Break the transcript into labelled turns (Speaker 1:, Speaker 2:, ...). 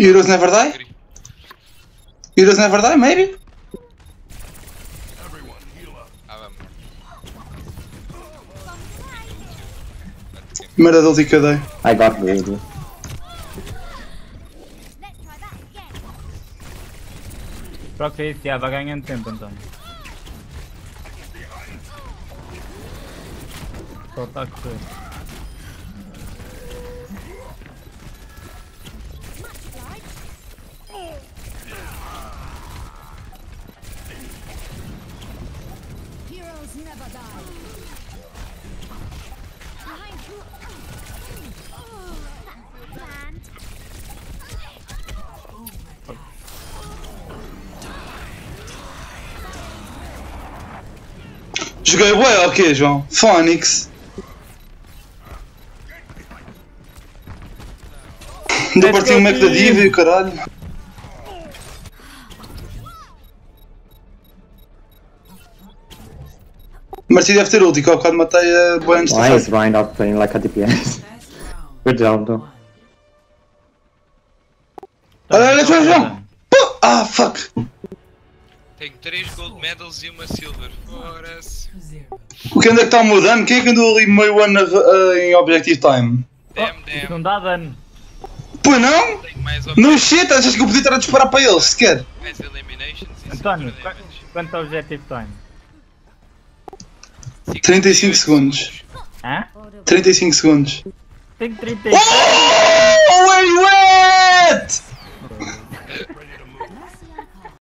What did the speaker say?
Speaker 1: Heroes never die? Heroes never die, maybe? Merda de que eu dei.
Speaker 2: I got really.
Speaker 3: Troca isso, já vai ganhando tempo, António. Só está a correr.
Speaker 4: Heroes never die.
Speaker 1: Joguei bué, ok, João. Phoenix. Ainda parti o Mac da Diva e o caralho. Marci deve ter ulti, que ao bocado matei a boa antes
Speaker 2: Why is. Ryan out playing like a DPS? Good job though.
Speaker 1: Olha, olha, João, João! Pô! Ah, fuck!
Speaker 5: Tenho 3 gold medals e uma silver. Fora-se.
Speaker 1: O que onde é que está o meu dano? Quem é que andou ali meio ano a- em Objective Time?
Speaker 5: Damn,
Speaker 3: Isso
Speaker 5: damn.
Speaker 3: não dá dano.
Speaker 1: Pô, não? No shit, achas que eu podia estar a disparar para eles, sequer?
Speaker 5: mais eliminations
Speaker 3: António, quanto é o objective time?
Speaker 1: 35 segundos.
Speaker 3: Hã?
Speaker 1: 35 segundos.
Speaker 3: Tenho 30
Speaker 1: Oh, you at?